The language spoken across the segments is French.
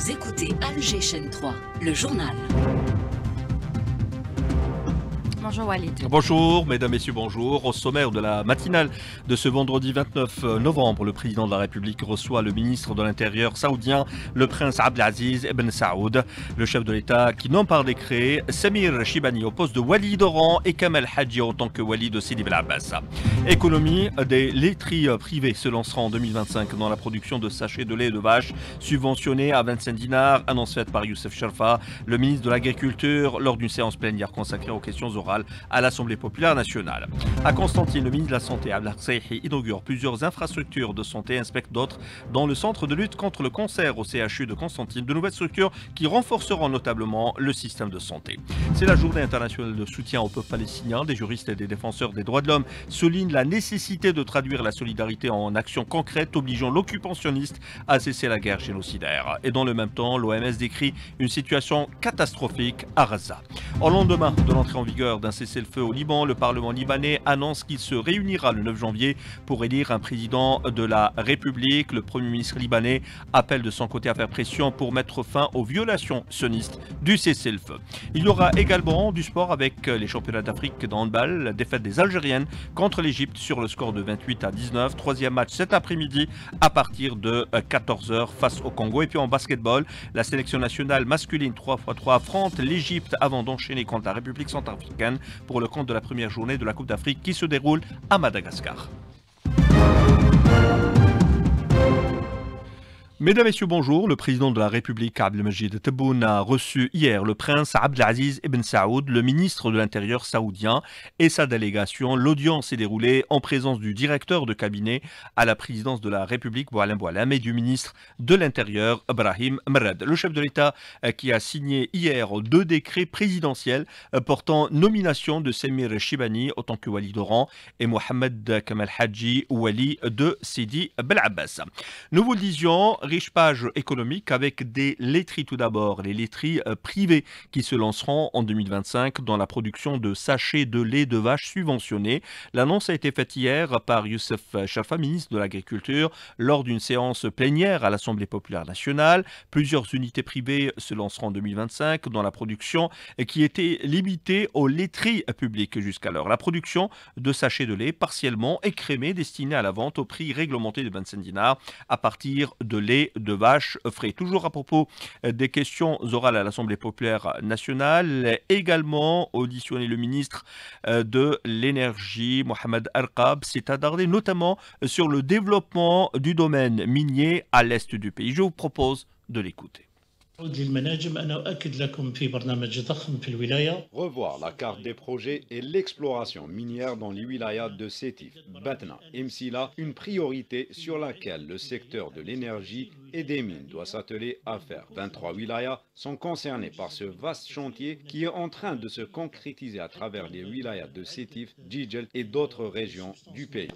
Vous écoutez Alger Chaîne 3, le journal. Bonjour Walid. Bonjour, mesdames, messieurs, bonjour. Au sommaire de la matinale de ce vendredi 29 novembre, le président de la République reçoit le ministre de l'Intérieur saoudien, le prince Abdelaziz Ibn Saoud. Le chef de l'État qui nomme par décret Samir Shibani au poste de Wali d'Oran et Kamel Hadji en tant que Wali de Sidi Bel Abbas. Économie, des laiteries privées se lanceront en 2025 dans la production de sachets de lait de vache subventionnés à 25 dinars, annonce faite par Youssef Sharfa, le ministre de l'Agriculture, lors d'une séance plénière consacrée aux questions orales à l'Assemblée populaire nationale. À Constantine, le ministre de la Santé, Abdel inaugure plusieurs infrastructures de santé, inspecte d'autres dans le centre de lutte contre le cancer au CHU de Constantine, de nouvelles structures qui renforceront notablement le système de santé. C'est la journée internationale de soutien au peuple palestinien. Des juristes et des défenseurs des droits de l'homme soulignent la nécessité de traduire la solidarité en actions concrètes obligeant l'occupationniste à cesser la guerre génocidaire. Et dans le même temps, l'OMS décrit une situation catastrophique à Gaza. Au lendemain de l'entrée en vigueur d'un cessez-le-feu au Liban, le Parlement libanais annonce qu'il se réunira le 9 janvier pour élire un président de la République. Le Premier ministre libanais appelle de son côté à faire pression pour mettre fin aux violations sionistes du cessez-le-feu. Il y aura également du sport avec les championnats d'Afrique dans handball, la défaite des Algériennes contre l'Égypte sur le score de 28 à 19. Troisième match cet après-midi à partir de 14h face au Congo. Et puis en basketball, la sélection nationale masculine 3x3 affronte l'Égypte avant d'enchaîner contre la République centrafricaine pour le compte de la première journée de la Coupe d'Afrique qui se déroule à Madagascar. Mesdames, Messieurs, bonjour. Le président de la République, Abdelmajid Tebboune, a reçu hier le prince Abdelaziz Ibn Saoud, le ministre de l'Intérieur saoudien, et sa délégation. L'audience s'est déroulée en présence du directeur de cabinet à la présidence de la République, Boualem Boualem, et du ministre de l'Intérieur, Ibrahim Mred. Le chef de l'État euh, qui a signé hier deux décrets présidentiels euh, portant nomination de Semir Shibani en tant que wali d'Oran et Mohamed Kamal Hadji, wali de Sidi Bel Abbas. Nous vous le disions, riche page économique avec des laiteries tout d'abord, les laiteries euh, privées qui se lanceront en 2025 dans la production de sachets de lait de vache subventionnés. L'annonce a été faite hier par Youssef Chafa, ministre de l'Agriculture, lors d'une séance plénière à l'Assemblée populaire nationale. Plusieurs unités privées se lanceront en 2025 dans la production qui était limitée aux laiteries publiques jusqu'alors. La production de sachets de lait partiellement écrémés destinés à la vente au prix réglementé de 25 dinars à partir de lait de vaches frais. Toujours à propos euh, des questions orales à l'Assemblée populaire nationale, également auditionné le ministre euh, de l'énergie, Mohamed Arqab, s'est attardé notamment sur le développement du domaine minier à l'est du pays. Je vous propose de l'écouter. Revoir la carte des projets et l'exploration minière dans les wilayas de Sétif, Batna et Msila, une priorité sur laquelle le secteur de l'énergie et des mines doit s'atteler à faire. 23 wilayas sont concernés par ce vaste chantier qui est en train de se concrétiser à travers les wilayas de Sétif, Djidjel et d'autres régions du pays.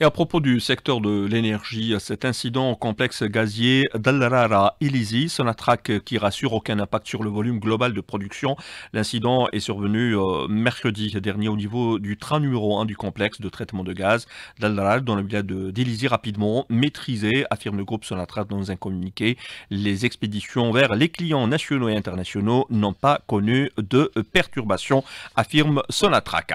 Et à propos du secteur de l'énergie, cet incident au complexe gazier d'Al-Rara Ilisi, Sonatrach qui rassure aucun impact sur le volume global de production. L'incident est survenu euh, mercredi dernier au niveau du train numéro 1 du complexe de traitement de gaz d'Al-Rara dans le village d'Ilisi rapidement maîtrisé, affirme le groupe Sonatrach dans un communiqué. Les expéditions vers les clients nationaux et internationaux n'ont pas connu de perturbations, affirme Sonatrach.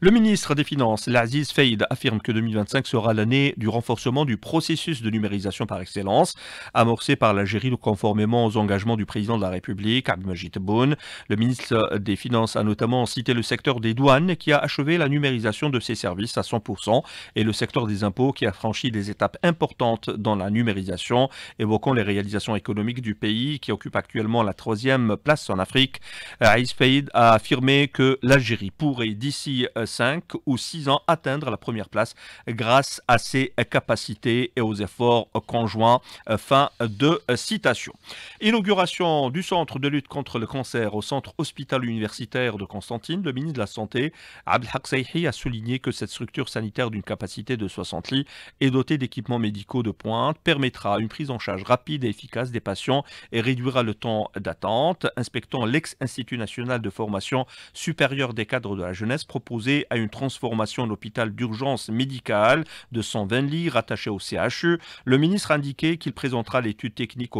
Le ministre des Finances, Laziz Feid, affirme que 2020 sera l'année du renforcement du processus de numérisation par excellence, amorcé par l'Algérie conformément aux engagements du président de la République, Abdelmajid Tebboune. Le ministre des Finances a notamment cité le secteur des douanes qui a achevé la numérisation de ses services à 100% et le secteur des impôts qui a franchi des étapes importantes dans la numérisation, évoquant les réalisations économiques du pays qui occupe actuellement la troisième place en Afrique. Aïs Faïd a affirmé que l'Algérie pourrait d'ici 5 ou 6 ans atteindre la première place grâce à ses capacités et aux efforts conjoints. Fin de citation. Inauguration du centre de lutte contre le cancer au centre hospital-universitaire de Constantine. Le ministre de la Santé, Abdelhak Seyhi, a souligné que cette structure sanitaire d'une capacité de 60 lits et dotée d'équipements médicaux de pointe permettra une prise en charge rapide et efficace des patients et réduira le temps d'attente. Inspectant l'ex-Institut national de formation supérieure des cadres de la jeunesse proposé à une transformation d'hôpital d'urgence médicale de 120 lits rattaché au CHU. Le ministre a indiqué qu'il présentera l'étude technique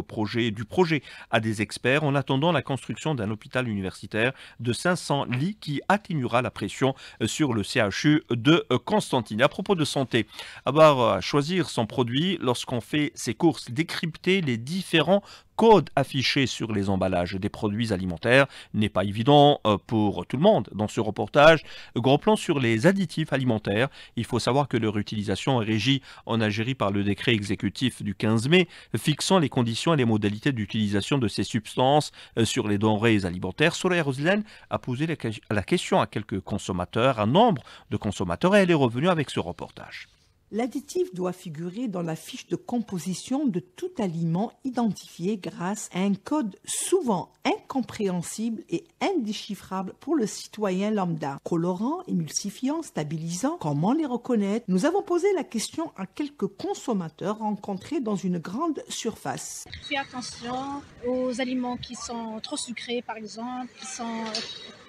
du projet à des experts en attendant la construction d'un hôpital universitaire de 500 lits qui atténuera la pression sur le CHU de Constantine. À propos de santé, avoir à choisir son produit lorsqu'on fait ses courses, décrypter les différents code affiché sur les emballages des produits alimentaires n'est pas évident euh, pour tout le monde. Dans ce reportage, gros plan sur les additifs alimentaires. Il faut savoir que leur utilisation est régie en Algérie par le décret exécutif du 15 mai fixant les conditions et les modalités d'utilisation de ces substances euh, sur les denrées alimentaires. Soraya Roslen a posé la question à quelques consommateurs, un nombre de consommateurs, et elle est revenue avec ce reportage. L'additif doit figurer dans la fiche de composition de tout aliment identifié grâce à un code souvent incompréhensible et indéchiffrable pour le citoyen lambda. Colorant, émulsifiant, stabilisant, comment les reconnaître? Nous avons posé la question à quelques consommateurs rencontrés dans une grande surface. Fais attention aux aliments qui sont trop sucrés par exemple, qui sont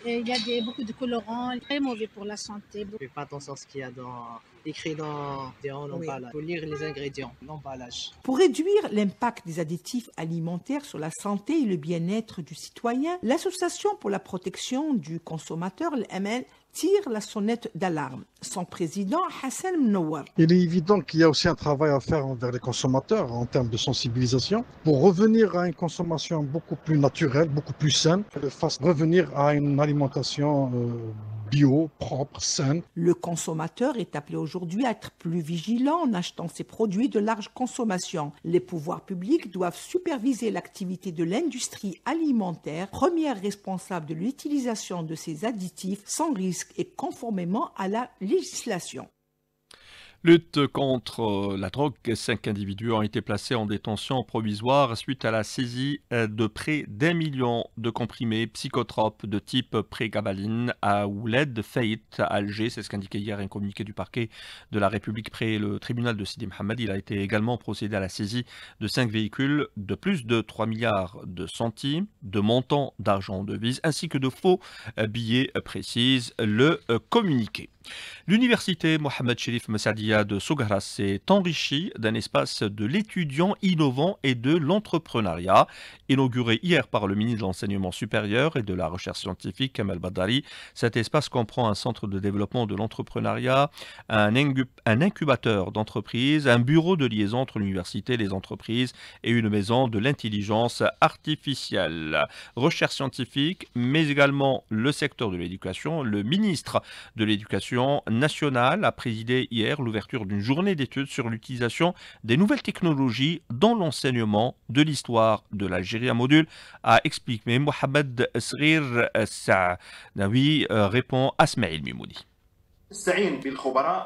il y a des, beaucoup de colorants, très mauvais pour la santé. Fais pas attention à ce qu'il y a dans, écrit dans, l'emballage. Il faut lire les ingrédients, l'emballage. Pour réduire l'impact des additifs alimentaires sur la santé et le bien-être du citoyen, l'Association pour la protection du consommateur, l'ML, tire la sonnette d'alarme. Son président, Hassan Mnowar. Il est évident qu'il y a aussi un travail à faire envers les consommateurs en termes de sensibilisation pour revenir à une consommation beaucoup plus naturelle, beaucoup plus saine, fasse revenir à une alimentation euh, bio, propre. Le consommateur est appelé aujourd'hui à être plus vigilant en achetant ses produits de large consommation. Les pouvoirs publics doivent superviser l'activité de l'industrie alimentaire, première responsable de l'utilisation de ces additifs sans risque et conformément à la législation. Lutte contre euh, la drogue, cinq individus ont été placés en détention provisoire suite à la saisie euh, de près d'un million de comprimés psychotropes de type prégabaline à Ouled Feit à Alger. C'est ce qu'indiquait hier un communiqué du parquet de la République près le tribunal de Sidi Mohamed. Il a été également procédé à la saisie de cinq véhicules de plus de 3 milliards de centimes, de montants d'argent de devise ainsi que de faux euh, billets, précise le communiqué. L'université Mohamed Sherif Messadia de Sogaras s'est enrichie d'un espace de l'étudiant innovant et de l'entrepreneuriat. Inauguré hier par le ministre de l'Enseignement supérieur et de la Recherche scientifique Kamal Badari, cet espace comprend un centre de développement de l'entrepreneuriat, un, un, incubateur d'entreprises, un bureau de liaison entre l'université, les entreprises et une maison de l'intelligence artificielle. Recherche scientifique, mais également le secteur de l'éducation. Le ministre de l'Éducation nationale a présidé hier l'ouverture d'une journée d'études sur l'utilisation des nouvelles technologies dans l'enseignement de l'histoire de l'Algérie. Un module a expliqué Mohamed Srir Sa'nawi euh, répond à Smaïl Mimoudi.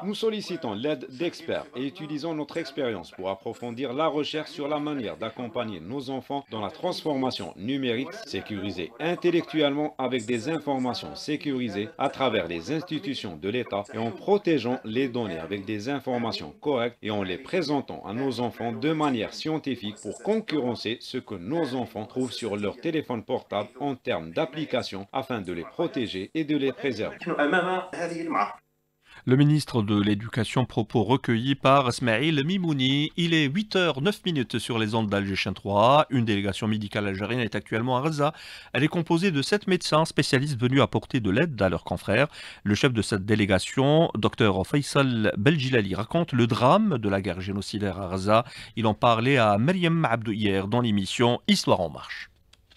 Nous sollicitons l'aide d'experts et utilisons notre expérience pour approfondir la recherche sur la manière d'accompagner nos enfants dans la transformation numérique sécurisée intellectuellement avec des informations sécurisées à travers les institutions de l'État et en protégeant les données avec des informations correctes et en les présentant à nos enfants de manière scientifique pour concurrencer ce que nos enfants trouvent sur leur téléphone portable en termes d'applications afin de les protéger et de les préserver. Le ministre de l'Éducation, propos recueillis par Smaïl Mimouni. Il est 8h09 sur les ondes d'Alger 3. Une délégation médicale algérienne est actuellement à Raza. Elle est composée de sept médecins spécialistes venus apporter de l'aide à leurs confrères. Le chef de cette délégation, Dr Faisal Beljilali, raconte le drame de la guerre génocidaire à Raza. Il en parlait à Meriem Abdou dans l'émission Histoire en marche.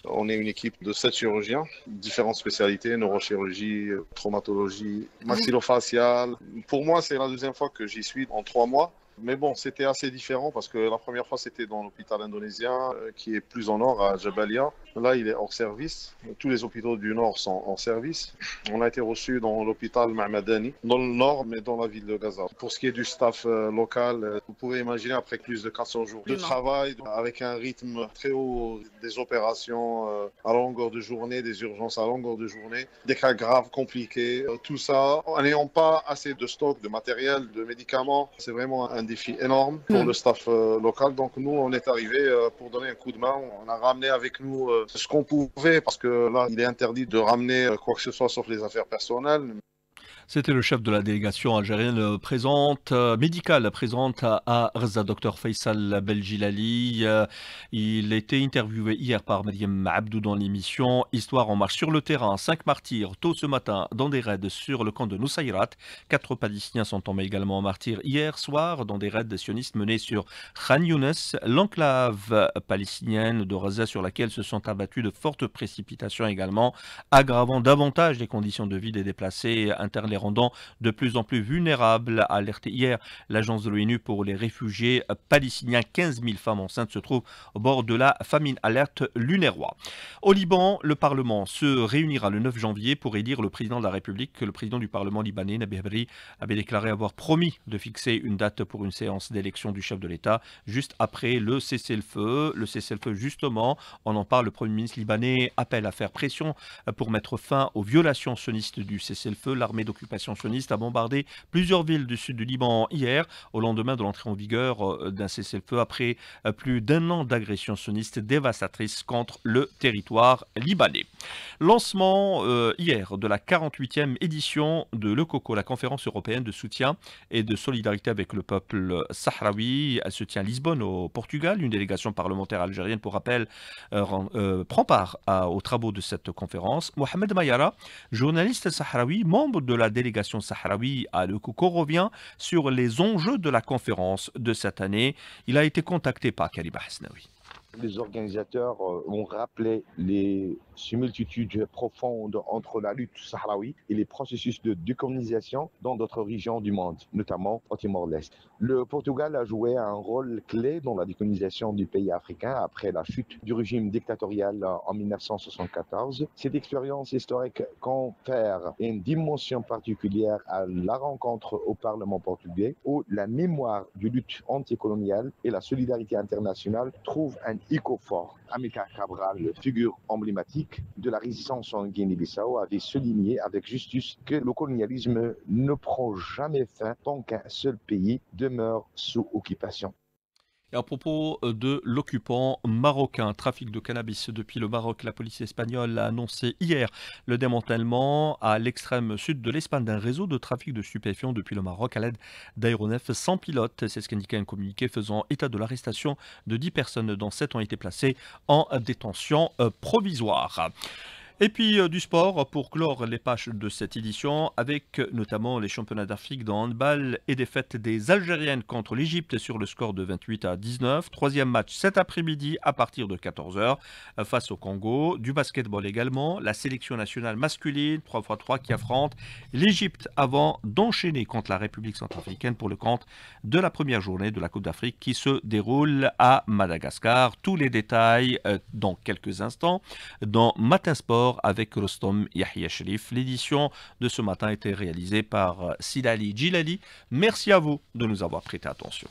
On est une équipe de sept chirurgiens, différentes spécialités, neurochirurgie, traumatologie, maxillofaciale. Pour moi, c'est la deuxième fois que j'y suis en trois mois. Mais bon, c'était assez différent parce que la première fois, c'était dans l'hôpital indonésien euh, qui est plus au nord, à Jabalia. Là, il est hors service. Tous les hôpitaux du nord sont en service. On a été reçus dans l'hôpital Mahmadani, dans le nord, mais dans la ville de Gaza. Pour ce qui est du staff euh, local, euh, vous pourrez imaginer après plus de 400 jours de travail, avec un rythme très haut, des opérations à longueur de journée, des urgences à longueur de journée, des cas graves, compliqués, tout ça, en n'ayant pas assez de stock, de matériel, de médicaments, c'est vraiment un défi énorme pour hmm. le staff euh, local. Donc nous, on est arrivé euh, pour donner un coup de main. On a ramené avec nous euh, ce qu'on pouvait parce que là, il est interdit de ramener quoi que ce soit sauf les affaires personnelles. C'était le chef de la délégation algérienne euh, présente, euh, médicale présente à, à Dr Faisal Beljilali. Euh, il était interviewé hier par Mariam Abdou dans l'émission Histoire en marche sur le terrain. Cinq martyrs tôt ce matin dans des raids sur le camp de Nusayrat. Quatre Palestiniens sont tombés également en martyrs hier soir dans des raids sionistes menés sur Khan Younes, l'enclave palestinienne de Gaza sur laquelle se sont abattues de fortes précipitations également, aggravant davantage les conditions de vie des déplacés internes rendant de plus en plus vulnérables, alerté hier l'agence de l'ONU pour les réfugiés palestiniens. 15 000 femmes enceintes se trouvent au bord de la famine alerte lunérois. Au Liban, le Parlement se réunira le 9 janvier pour élire le président de la République. Le président du Parlement libanais, Nabi Habri, avait déclaré avoir promis de fixer une date pour une séance d'élection du chef de l'État juste après le cessez-le-feu. Le cessez-le-feu, justement, on en parle, le Premier ministre libanais appelle à faire pression pour mettre fin aux violations sionistes du cessez-le-feu. L'armée d'occupation l'occupation sioniste a bombardé plusieurs villes du sud du Liban hier, au lendemain de l'entrée en vigueur euh, d'un cessez-le-feu après euh, plus d'un an d'agression sioniste dévastatrice contre le territoire libanais. Lancement euh, hier de la 48e édition de Le Coco, la conférence européenne de soutien et de solidarité avec le peuple sahraoui. Elle se tient à Lisbonne, au Portugal. Une délégation parlementaire algérienne, pour rappel, prend part aux travaux de cette conférence. Mohamed Mayara, journaliste sahraoui, membre de la délégation sahraoui à Le Coucou revient sur les enjeux de la conférence de cette année. Il a été contacté par Karim Hasnaoui. Les organisateurs euh, ont rappelé les similitudes profondes entre la lutte sahraoui et les processus de décolonisation dans d'autres régions du monde, notamment au Timor-Leste. Le Portugal a joué un rôle clé dans la décolonisation du pays africain après la chute du régime dictatorial en 1974. Cette expérience historique confère une dimension particulière à la rencontre au Parlement portugais où la mémoire du lutte anticoloniale et la solidarité internationale trouvent un écho fort. Amilcar Cabral, figure emblématique de la résistance en Guinée-Bissau, avait souligné avec justice que le colonialisme ne prend jamais fin tant qu'un seul pays demeure sous occupation. Et à propos euh, de l'occupant marocain, trafic de cannabis depuis le Maroc, la police espagnole a annoncé hier le démantèlement à l'extrême sud de l'Espagne d'un réseau de trafic de stupéfiants depuis le Maroc à l'aide d'aéronefs sans pilote. C'est ce qu'indiquait un communiqué faisant état de l'arrestation de 10 personnes, dont 7 ont été placées en détention euh, provisoire. Et puis euh, du sport pour clore les pages de cette édition avec euh, notamment les championnats d'Afrique dans handball et défaite des Algériennes contre l'Égypte sur le score de 28 à 19. Troisième match cet après-midi à partir de 14h euh, face au Congo. Du basketball également, la sélection nationale masculine 3x3 qui affronte l'Égypte avant d'enchaîner contre la République centrafricaine pour le compte de la première journée de la Coupe d'Afrique qui se déroule à Madagascar. Tous les détails dans quelques instants dans Matin Sport avec Rostom Yahya Sharif. L'édition de ce matin a été réalisée par Sidali Djilali. Merci à vous de nous avoir prêté attention.